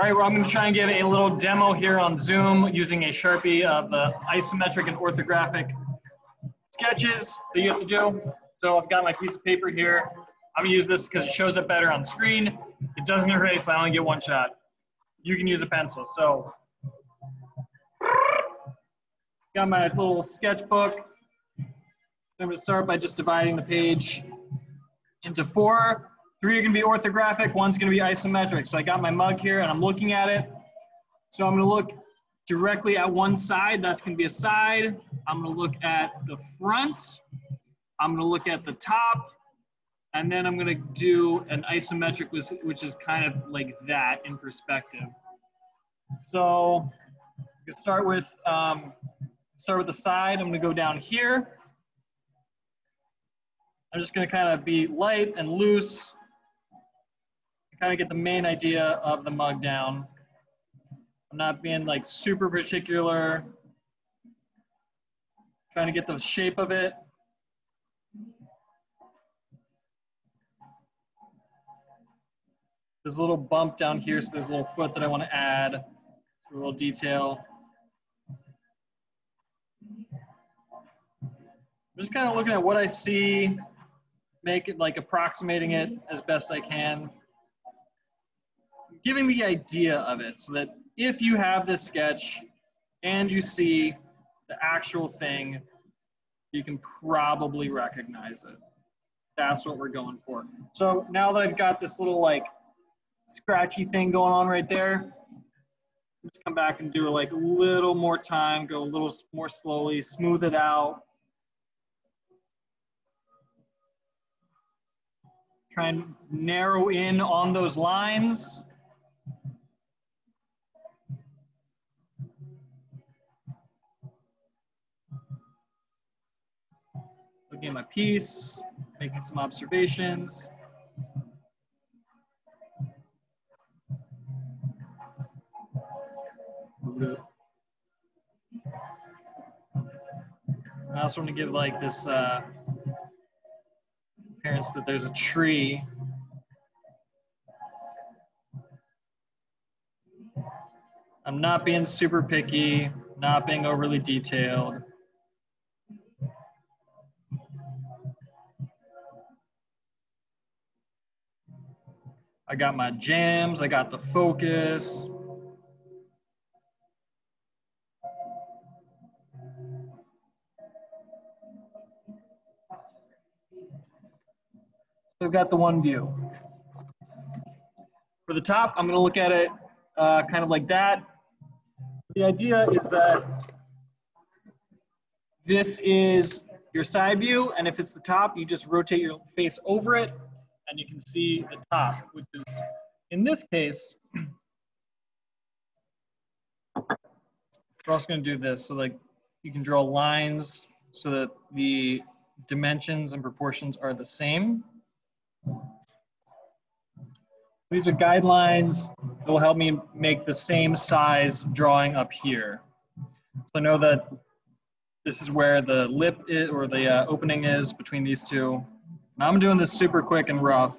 All right, well, I'm going to try and give a little demo here on Zoom using a Sharpie of the isometric and orthographic sketches that you have to do. So I've got my piece of paper here. I'm going to use this because it shows up better on screen. It doesn't erase, I only get one shot. You can use a pencil. So got my little sketchbook. I'm going to start by just dividing the page into four. Three are gonna be orthographic, one's gonna be isometric. So I got my mug here and I'm looking at it. So I'm gonna look directly at one side, that's gonna be a side. I'm gonna look at the front. I'm gonna look at the top. And then I'm gonna do an isometric, which is kind of like that in perspective. So you start with, um, start with the side. I'm gonna go down here. I'm just gonna kind of be light and loose kind of get the main idea of the mug down. I'm not being like super particular. Trying to get the shape of it. There's a little bump down here, so there's a little foot that I want to add, a little detail. I'm just kind of looking at what I see, make it like approximating it as best I can giving the idea of it so that if you have this sketch and you see the actual thing, you can probably recognize it. That's what we're going for. So now that I've got this little like scratchy thing going on right there, just come back and do like a little more time, go a little more slowly, smooth it out. Try and narrow in on those lines. My piece, making some observations. I also want to give like this uh, appearance that there's a tree. I'm not being super picky, not being overly detailed. I got my jams, I got the focus. So I've got the one view. For the top, I'm gonna look at it uh, kind of like that. The idea is that this is your side view, and if it's the top, you just rotate your face over it, and you can see the top, which is, in this case, we're also to do this. So like you can draw lines so that the dimensions and proportions are the same. These are guidelines that will help me make the same size drawing up here. So I know that this is where the lip is, or the uh, opening is between these two. Now I'm doing this super quick and rough.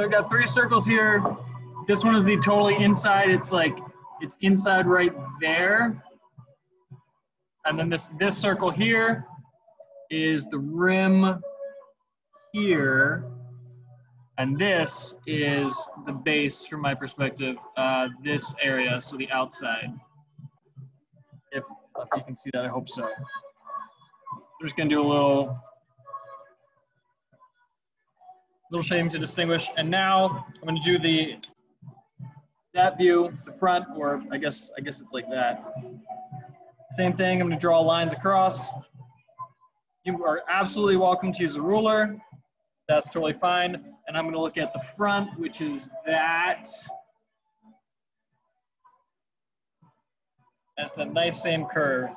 So I've got three circles here. This one is the totally inside. It's like, it's inside right there. And then this, this circle here is the rim here. And this is the base from my perspective, uh, this area, so the outside. If, if you can see that, I hope so. I'm just gonna do a little, little shading to distinguish. And now I'm gonna do the, that view, the front, or I guess, I guess it's like that. Same thing, I'm gonna draw lines across. You are absolutely welcome to use a ruler. That's totally fine. And I'm gonna look at the front, which is that. That's that nice same curve.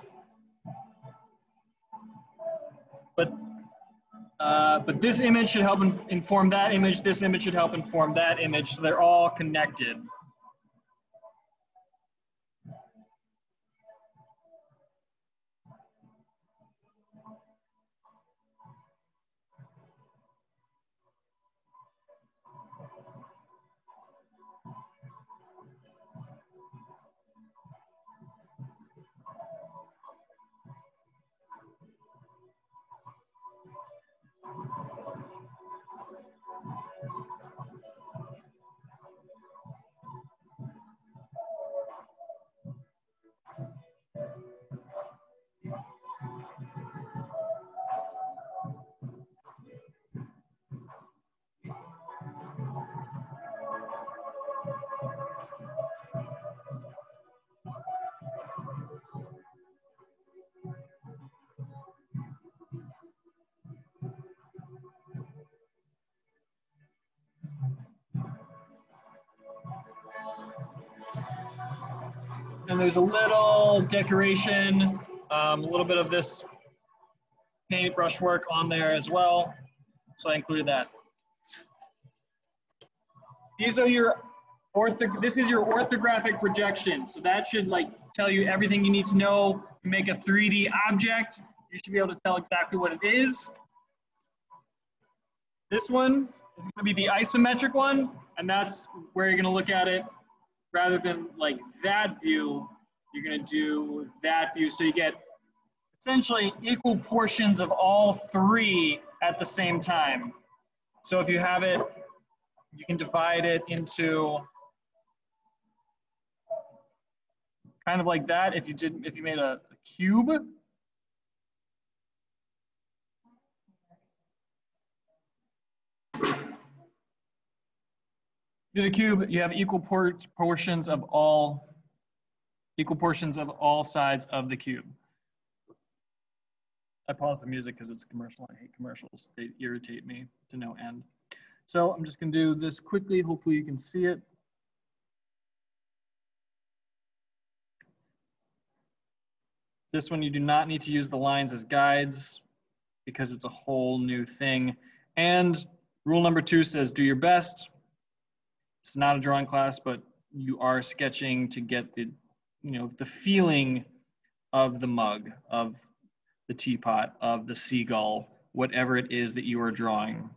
But, uh, but this image should help in- inform that image. This image should help inform that image. So they're all connected. And there's a little decoration, um, a little bit of this paintbrush work on there as well. So I included that. These are your ortho, this is your orthographic projection. So that should like tell you everything you need to know to make a 3D object. You should be able to tell exactly what it is. This one is gonna be the isometric one, and that's where you're gonna look at it rather than like that view, you're gonna do that view. So you get essentially equal portions of all three at the same time. So if you have it, you can divide it into kind of like that. If you did, if you made a, a cube, do the cube, you have equal por portions of all, equal portions of all sides of the cube. I pause the music because it's commercial. I hate commercials. They irritate me to no end. So I'm just gonna do this quickly. Hopefully you can see it. This one, you do not need to use the lines as guides because it's a whole new thing. And rule number two says, do your best. It's not a drawing class, but you are sketching to get the, you know, the feeling of the mug, of the teapot, of the seagull, whatever it is that you are drawing.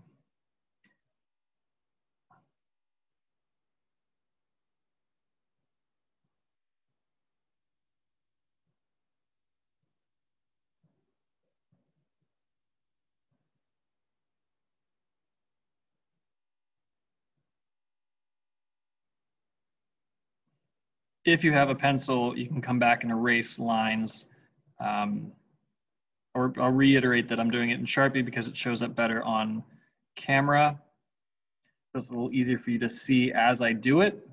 If you have a pencil, you can come back and erase lines. Um, or I'll reiterate that I'm doing it in Sharpie because it shows up better on camera. So it's a little easier for you to see as I do it.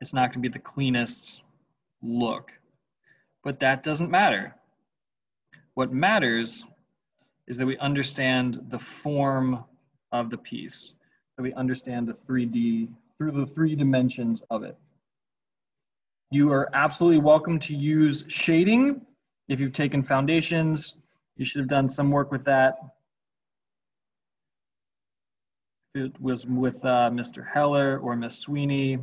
It's not gonna be the cleanest look, but that doesn't matter. What matters is that we understand the form of the piece, that we understand the 3D through the three dimensions of it. You are absolutely welcome to use shading. If you've taken foundations, you should have done some work with that. It was with uh, Mr. Heller or Miss Sweeney,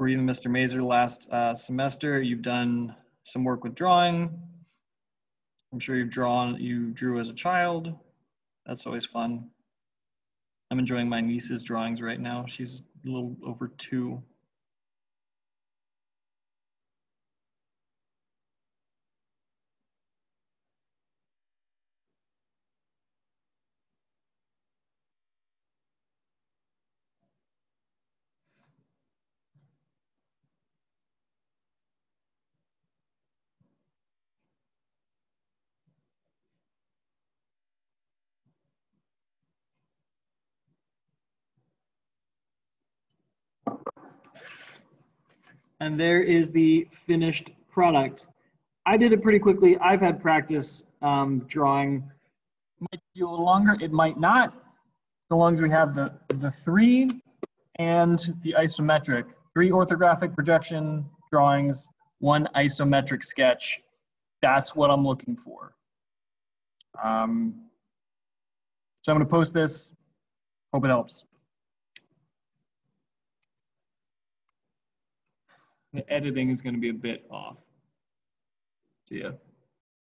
or even Mr. Mazer last uh, semester. You've done some work with drawing. I'm sure you've drawn, you drew as a child. That's always fun. I'm enjoying my niece's drawings right now. She's a little over two. And there is the finished product. I did it pretty quickly. I've had practice um, drawing. Might be a little longer, it might not. So long as we have the, the three and the isometric. Three orthographic projection drawings, one isometric sketch. That's what I'm looking for. Um, so I'm going to post this. Hope it helps. The editing is going to be a bit off. See ya.